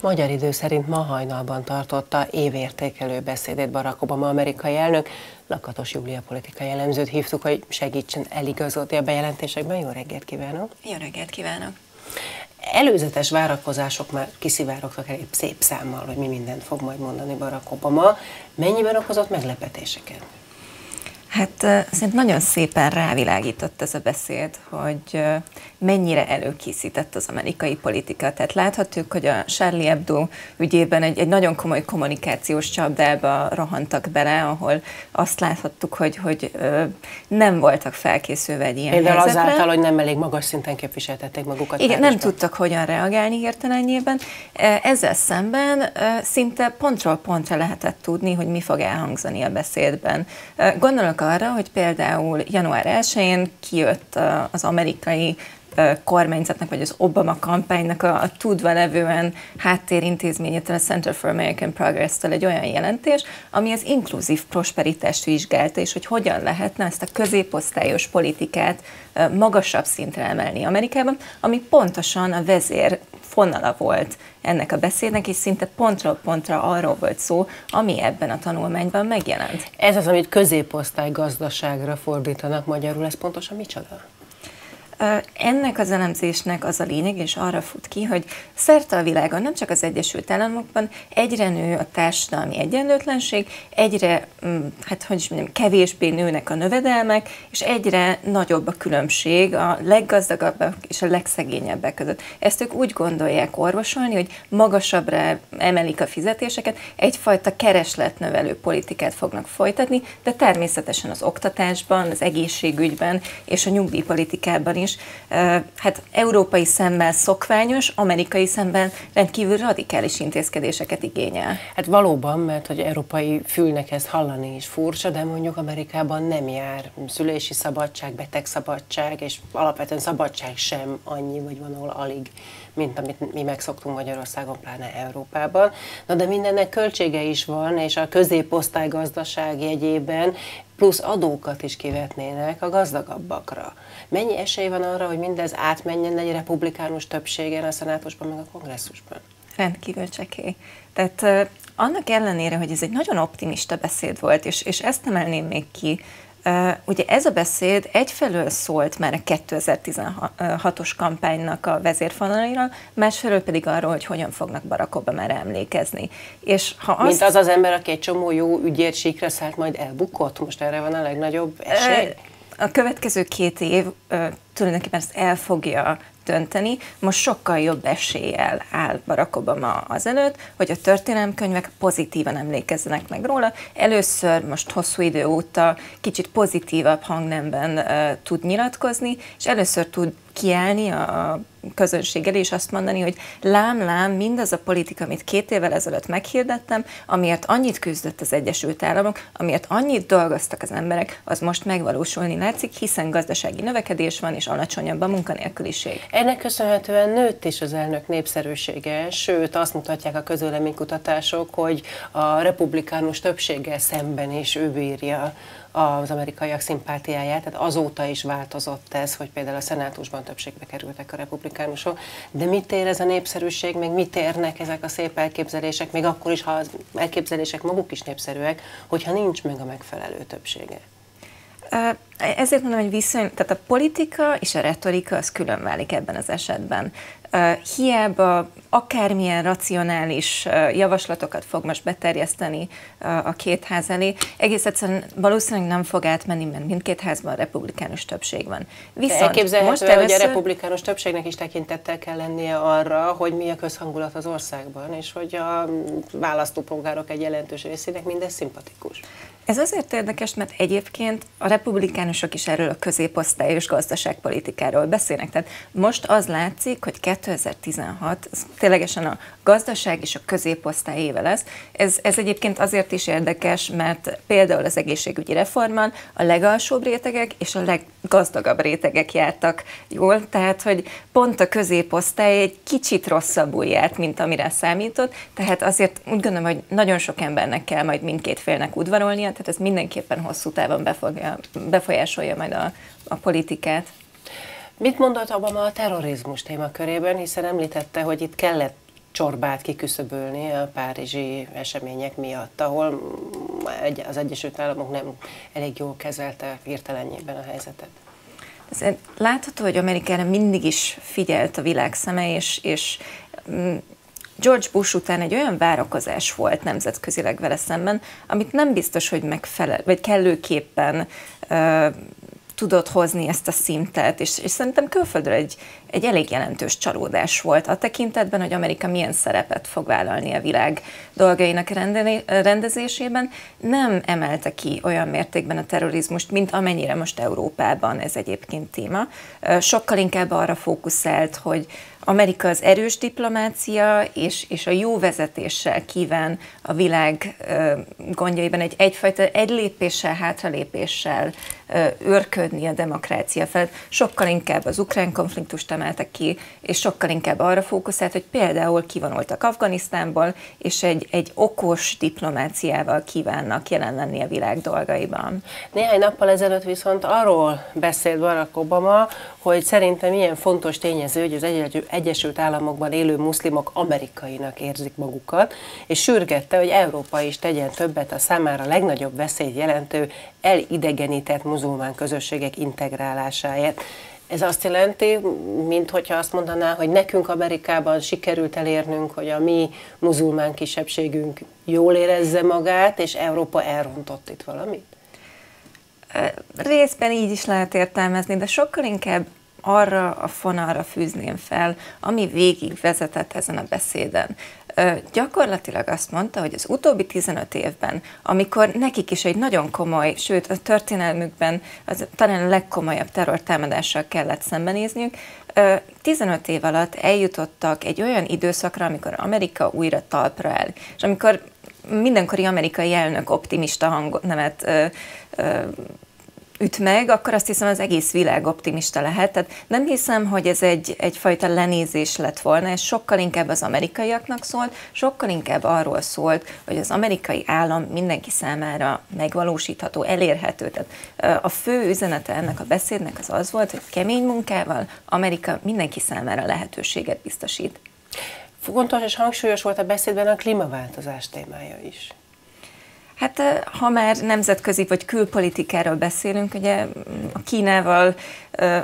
Magyar idő szerint ma hajnalban tartotta évértékelő beszédét Barack Obama amerikai elnök. Lakatos Júlia politikai jellemzőt hívtuk, hogy segítsen eligazodni a bejelentésekben. Jó reggelt kívánok! Jó reggelt kívánok! Előzetes várakozások már kiszivárogtak elég szép számmal, hogy mi mindent fog majd mondani Barack Obama. Mennyiben okozott meglepetéseket? Hát szerintem nagyon szépen rávilágított ez a beszéd, hogy mennyire előkészített az amerikai politika. Tehát láthatjuk, hogy a Charlie Hebdo ügyében egy, egy nagyon komoly kommunikációs csapdába rohantak bele, ahol azt láthattuk, hogy, hogy nem voltak felkészülve egy ilyen Például helyzetre. azáltal, hogy nem elég magas szinten képviseltették magukat. Igen, nem tudtak hogyan reagálni hirtelenjében. Ezzel szemben szinte pontról pontra lehetett tudni, hogy mi fog elhangzani a beszédben. Gondolok arra, hogy például január 1-én kijött az amerikai kormányzatnak, vagy az Obama kampánynak a, a tudva levően háttérintézményétől, a Center for American Progress-től egy olyan jelentés, ami az inkluzív prosperitást vizsgálta, és hogy hogyan lehetne ezt a középosztályos politikát magasabb szintre emelni Amerikában, ami pontosan a vezér fonala volt ennek a beszédnek, és szinte pontról pontra arról volt szó, ami ebben a tanulmányban megjelent. Ez az, amit középosztály gazdaságra fordítanak magyarul, ez pontosan micsoda? Ennek az elemzésnek az a lényeg, és arra fut ki, hogy szerte a világon, nem csak az Egyesült Államokban, egyre nő a társadalmi egyenlőtlenség, egyre, hát hogy is mondjam, kevésbé nőnek a növedelmek, és egyre nagyobb a különbség a leggazdagabbak és a legszegényebbek között. Ezt ők úgy gondolják orvosolni, hogy magasabbra emelik a fizetéseket, egyfajta keresletnövelő politikát fognak folytatni, de természetesen az oktatásban, az egészségügyben és a nyugdíjpolitikában is hát európai szemmel szokványos, amerikai szemben rendkívül radikális intézkedéseket igényel. Hát valóban, mert hogy európai fülnek ezt hallani is furcsa, de mondjuk Amerikában nem jár szülési szabadság, betegszabadság, és alapvetően szabadság sem annyi, vagy van ahol alig, mint amit mi megszoktunk Magyarországon, pláne Európában. Na de mindennek költsége is van, és a középosztály gazdaság jegyében plusz adókat is kivetnének a gazdagabbakra. Mennyi esély van arra, hogy mindez átmenjen egy republikánus többségen a szenátusban, meg a kongresszusban? Rendkívül csekély. Tehát annak ellenére, hogy ez egy nagyon optimista beszéd volt, és, és ezt emelném még ki, Uh, ugye ez a beszéd egyfelől szólt már a 2016-os kampánynak a vezérfonalaira, másfelől pedig arról, hogy hogyan fognak Barack Obama-ra emlékezni. És ha azt... Mint az az ember, aki egy csomó jó ügyért síkra szállt, majd elbukott, most erre van a legnagyobb esély? Uh, a következő két év uh, tulajdonképpen ezt el fogja dönteni, most sokkal jobb eséllyel áll Barack Obama azelőtt, hogy a történelemkönyvek pozitívan emlékezzenek meg róla. Először most hosszú idő óta kicsit pozitívabb hangnemben uh, tud nyilatkozni, és először tud kiállni a közönséggel és azt mondani, hogy lám-lám mindaz a politika, amit két évvel ezelőtt meghirdettem, amiért annyit küzdött az Egyesült Államok, amiért annyit dolgoztak az emberek, az most megvalósulni látszik, hiszen gazdasági növekedés van, és alacsonyabb a munkanélküliség. Ennek köszönhetően nőtt is az elnök népszerűsége, sőt azt mutatják a közöleménykutatások, hogy a republikánus többséggel szemben is ő bírja az amerikaiak szimpátiáját, tehát azóta is változott ez, hogy például a szenátusban többségbe kerültek a republikánusok, de mit ér ez a népszerűség, meg mit érnek ezek a szép elképzelések, még akkor is, ha az elképzelések maguk is népszerűek, hogyha nincs meg a megfelelő többsége? Ezért mondom, hogy viszony, tehát a politika és a retorika az külön válik ebben az esetben. Hiába akármilyen racionális javaslatokat fog most beterjeszteni a két ház elé, egész egyszerűen valószínűleg nem fog átmenni, mert mindkét házban republikánus többség van. Viszont elképzelhető, most először... hogy a republikánus többségnek is tekintettel kell lennie arra, hogy mi a közhangulat az országban, és hogy a választópolgárok egy jelentős részének mindez szimpatikus. Ez azért érdekes, mert egyébként a republikánusok is erről a középosztályos gazdaságpolitikáról beszélnek. Tehát most az látszik, hogy 2016 ez ténylegesen a gazdaság és a középosztály éve lesz. Ez, ez egyébként azért is érdekes, mert például az egészségügyi reformban a legalsóbb rétegek és a leggazdagabb rétegek jártak jól, tehát hogy pont a középosztály egy kicsit rosszabbul járt, mint amire számított, tehát azért úgy gondolom, hogy nagyon sok embernek kell majd mindkét félnek udvarolnia, tehát ez mindenképpen hosszú távon befogja, befolyásolja majd a, a politikát. Mit mondott Obama a terrorizmus témakörében, hiszen említette, hogy itt kellett csorbát kiküszöbölni a párizsi események miatt, ahol az Egyesült Államok nem elég jól kezelte hirtelenjében a helyzetet. Látható, hogy Amerikára mindig is figyelt a világ szeme, és, és mm, George Bush után egy olyan várakozás volt nemzetközileg vele szemben, amit nem biztos, hogy megfelel, vagy kellőképpen uh, tudott hozni ezt a szintet, és, és szerintem külföldről egy, egy elég jelentős csalódás volt a tekintetben, hogy Amerika milyen szerepet fog vállalni a világ dolgainak rendezésében. Nem emelte ki olyan mértékben a terrorizmust, mint amennyire most Európában ez egyébként téma. Sokkal inkább arra fókuszált, hogy Amerika az erős diplomácia és, és a jó vezetéssel kíván a világ gondjaiban egy egyfajta egy lépéssel, hátralépéssel őrködni a demokrácia felett. Sokkal inkább az ukrán konfliktust emeltek ki, és sokkal inkább arra fókuszált, hogy például kivonultak Afganisztánból, és egy, egy okos diplomáciával kívánnak jelen lenni a világ dolgaiban. Néhány nappal ezelőtt viszont arról beszélt Barack Obama, hogy szerintem milyen fontos tényező, hogy az Egyesült Államokban élő muszlimok amerikainak érzik magukat, és sürgette, hogy Európa is tegyen többet a számára legnagyobb veszélyt jelentő elidegenített muzulmán közösségek integrálásáért. Ez azt jelenti, mint hogyha azt mondaná, hogy nekünk Amerikában sikerült elérnünk, hogy a mi muzulmán kisebbségünk jól érezze magát, és Európa elrontott itt valamit? Részben így is lehet értelmezni, de sokkal inkább arra a fonalra fűzném fel, ami végig vezetett ezen a beszéden. Gyakorlatilag azt mondta, hogy az utóbbi 15 évben, amikor nekik is egy nagyon komoly, sőt a történelmükben az talán a legkomolyabb terrortámadással kellett szembenézniük, 15 év alatt eljutottak egy olyan időszakra, amikor Amerika újra talpra áll, és amikor mindenkori amerikai elnök optimista hangnemet üt meg, akkor azt hiszem az egész világ optimista lehet. Tehát nem hiszem, hogy ez egy, egyfajta lenézés lett volna, ez sokkal inkább az amerikaiaknak szólt, sokkal inkább arról szólt, hogy az amerikai állam mindenki számára megvalósítható, elérhető. Tehát a fő üzenete ennek a beszédnek az az volt, hogy kemény munkával Amerika mindenki számára lehetőséget biztosít. Fontos és hangsúlyos volt a beszédben a klímaváltozás témája is. Hát ha már nemzetközi vagy külpolitikáról beszélünk, ugye a Kínával,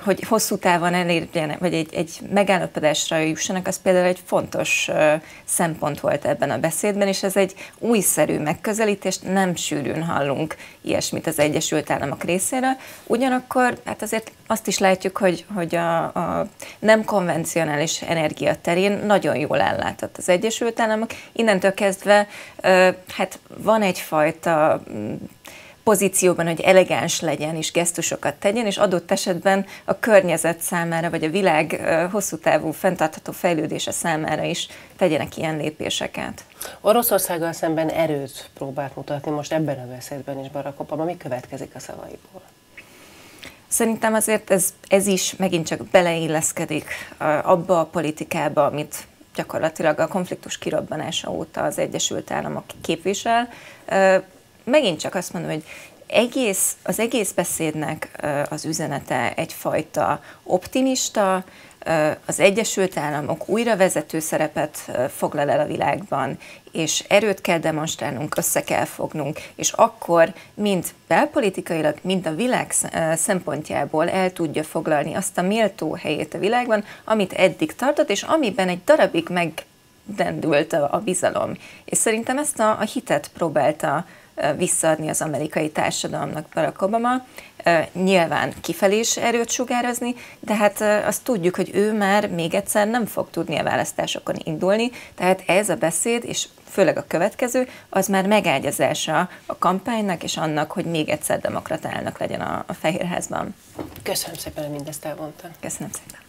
hogy hosszú távon elérjenek, vagy egy, egy megállapodásra jussanak, az például egy fontos szempont volt ebben a beszédben, és ez egy újszerű megközelítést, nem sűrűn hallunk ilyesmit az Egyesült Államok részéről. Ugyanakkor hát azért azt is látjuk, hogy, hogy a, a nem konvencionális energia terén nagyon jól ellátott az Egyesült Államok. Innentől kezdve hát van egyfajta mm, pozícióban, hogy elegáns legyen és gesztusokat tegyen, és adott esetben a környezet számára, vagy a világ hosszú távú fenntartható fejlődése számára is tegyenek ilyen lépéseket. Oroszországgal szemben erőt próbált mutatni most ebben a beszédben is Barack Obama. Mi következik a szavaiból? Szerintem azért ez, ez is megint csak beleilleszkedik abba a politikába, amit gyakorlatilag a konfliktus kirobbanása óta az Egyesült Államok képvisel. Megint csak azt mondom, hogy egész, az egész beszédnek az üzenete egyfajta optimista, az Egyesült Államok újra vezető szerepet foglal el a világban, és erőt kell demonstrálnunk, össze kell fognunk, és akkor mind belpolitikailag, mind a világ szempontjából el tudja foglalni azt a méltó helyét a világban, amit eddig tartott, és amiben egy darabig megdendült a, a bizalom. És szerintem ezt a, a hitet próbálta visszaadni az amerikai társadalomnak Barack Obama, nyilván kifelé is erőt sugározni, de hát azt tudjuk, hogy ő már még egyszer nem fog tudni a választásokon indulni, tehát ez a beszéd, és főleg a következő, az már megágyazása a kampánynak és annak, hogy még egyszer demokratálnak legyen a, a Fehérházban. Köszönöm szépen, hogy mindezt elmondta. Köszönöm szépen.